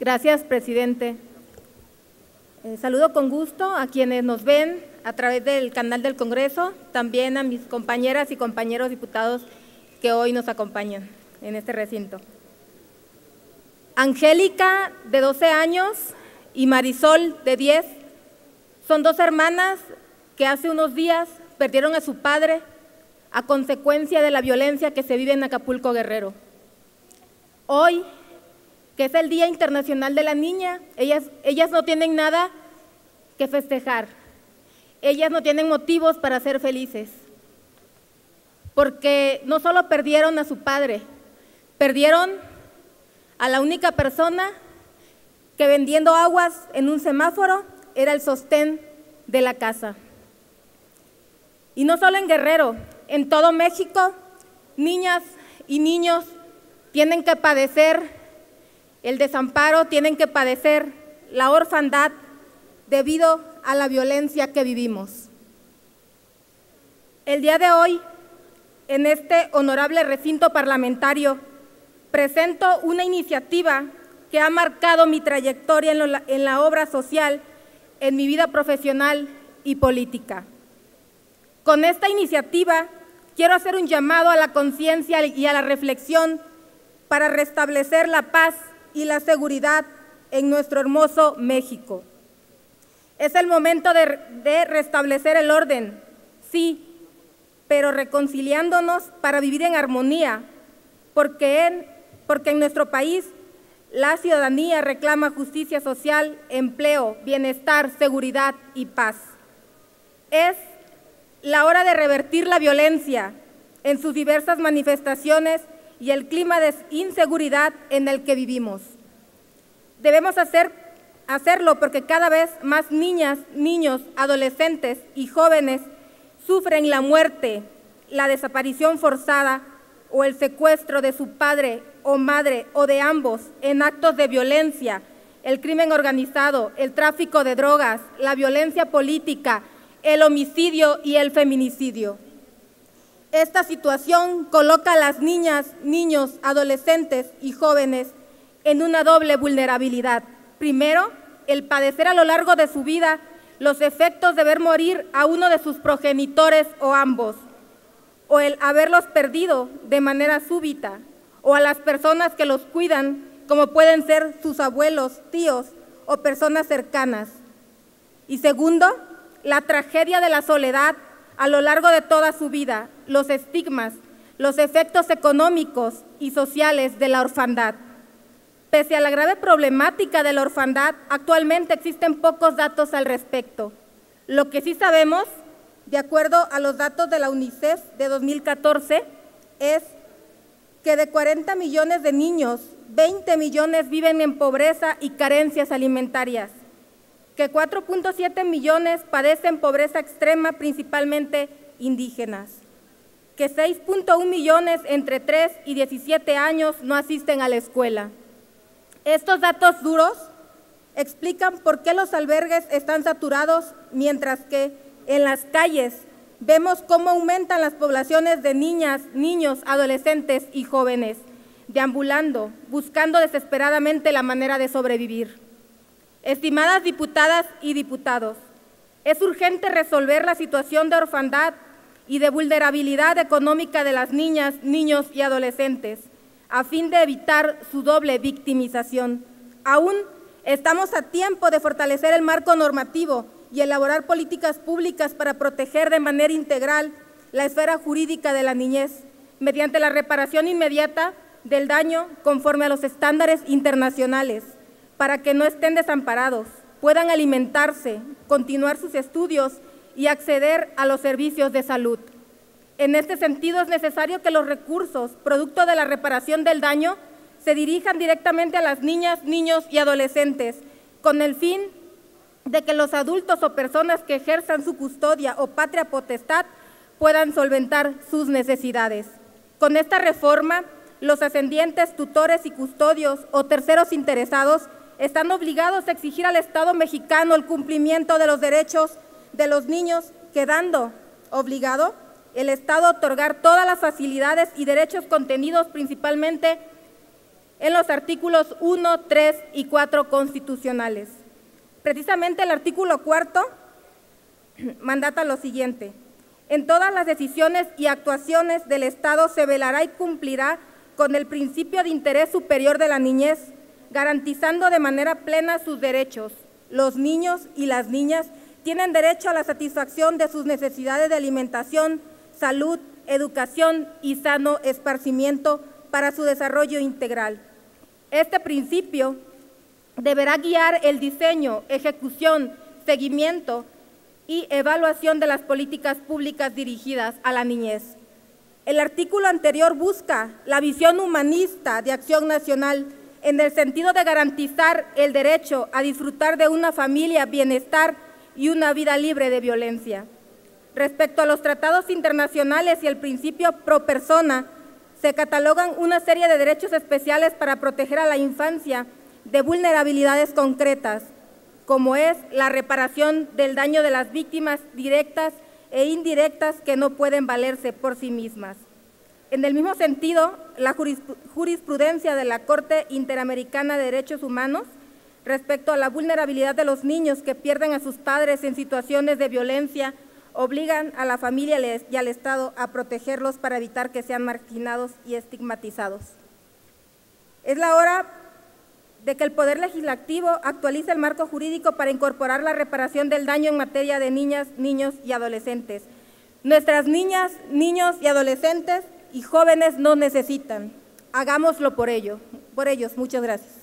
Gracias, presidente. Eh, saludo con gusto a quienes nos ven a través del canal del Congreso, también a mis compañeras y compañeros diputados que hoy nos acompañan en este recinto. Angélica, de 12 años, y Marisol, de 10, son dos hermanas que hace unos días perdieron a su padre a consecuencia de la violencia que se vive en Acapulco Guerrero. Hoy, que es el Día Internacional de la Niña, ellas, ellas no tienen nada que festejar, ellas no tienen motivos para ser felices, porque no solo perdieron a su padre, perdieron a la única persona que vendiendo aguas en un semáforo era el sostén de la casa. Y no solo en Guerrero, en todo México, niñas y niños tienen que padecer el desamparo, tienen que padecer la orfandad debido a la violencia que vivimos. El día de hoy, en este honorable recinto parlamentario, presento una iniciativa que ha marcado mi trayectoria en, la obra social, en mi vida profesional y política. Con esta iniciativa quiero hacer un llamado a la conciencia y a la reflexión para restablecer la paz y la seguridad en nuestro hermoso México. Es el momento de, restablecer el orden, sí, pero reconciliándonos para vivir en armonía, porque en, porque en nuestro país la ciudadanía reclama justicia social, empleo, bienestar, seguridad y paz. Es la hora de revertir la violencia en sus diversas manifestaciones y el clima de inseguridad en el que vivimos. Debemos hacer, hacerlo porque cada vez más niñas, niños, adolescentes y jóvenes sufren la muerte, la desaparición forzada o el secuestro de su padre o madre o de ambos en actos de violencia, el crimen organizado, el tráfico de drogas, la violencia política, el homicidio y el feminicidio. Esta situación coloca a las niñas, niños, adolescentes y jóvenes en una doble vulnerabilidad. Primero, el padecer a lo largo de su vida los efectos de ver morir a uno de sus progenitores o ambos, o el haberlos perdido de manera súbita, o a las personas que los cuidan, como pueden ser sus abuelos, tíos o personas cercanas. Y segundo, la tragedia de la soledad a lo largo de toda su vida, los estigmas, los efectos económicos y sociales de la orfandad. Pese a la grave problemática de la orfandad, actualmente existen pocos datos al respecto. Lo que sí sabemos, de acuerdo a los datos de la UNICEF de 2014, es que de 40 millones de niños, 20 millones viven en pobreza y carencias alimentarias que 4.7 millones padecen pobreza extrema, principalmente indígenas, que 6.1 millones entre 3 y 17 años no asisten a la escuela. Estos datos duros explican por qué los albergues están saturados, mientras que en las calles vemos cómo aumentan las poblaciones de niñas, niños, adolescentes y jóvenes, deambulando, buscando desesperadamente la manera de sobrevivir. Estimadas diputadas y diputados, es urgente resolver la situación de orfandad y de vulnerabilidad económica de las niñas, niños y adolescentes, a fin de evitar su doble victimización. Aún estamos a tiempo de fortalecer el marco normativo y elaborar políticas públicas para proteger de manera integral la esfera jurídica de la niñez, mediante la reparación inmediata del daño conforme a los estándares internacionales para que no estén desamparados, puedan alimentarse, continuar sus estudios y acceder a los servicios de salud. En este sentido, es necesario que los recursos, producto de la reparación del daño, se dirijan directamente a las niñas, niños y adolescentes, con el fin de que los adultos o personas que ejerzan su custodia o patria potestad puedan solventar sus necesidades. Con esta reforma, los ascendientes, tutores y custodios o terceros interesados están obligados a exigir al Estado mexicano el cumplimiento de los derechos de los niños, quedando obligado el Estado a otorgar todas las facilidades y derechos contenidos principalmente en los artículos 1, 3 y 4 constitucionales. Precisamente el artículo cuarto mandata lo siguiente. En todas las decisiones y actuaciones del Estado se velará y cumplirá con el principio de interés superior de la niñez, garantizando de manera plena sus derechos. Los niños y las niñas tienen derecho a la satisfacción de sus necesidades de alimentación, salud, educación y sano esparcimiento para su desarrollo integral. Este principio deberá guiar el diseño, ejecución, seguimiento y evaluación de las políticas públicas dirigidas a la niñez. El artículo anterior busca la visión humanista de acción nacional en el sentido de garantizar el derecho a disfrutar de una familia, bienestar y una vida libre de violencia. Respecto a los tratados internacionales y el principio pro persona, se catalogan una serie de derechos especiales para proteger a la infancia de vulnerabilidades concretas, como es la reparación del daño de las víctimas directas e indirectas que no pueden valerse por sí mismas. En el mismo sentido, la jurisprudencia de la Corte Interamericana de Derechos Humanos respecto a la vulnerabilidad de los niños que pierden a sus padres en situaciones de violencia obligan a la familia y al Estado a protegerlos para evitar que sean marginados y estigmatizados. Es la hora de que el Poder Legislativo actualice el marco jurídico para incorporar la reparación del daño en materia de niñas, niños y adolescentes. Nuestras niñas, niños y adolescentes y jóvenes nos necesitan. Hagámoslo por ello, por ellos. Muchas gracias.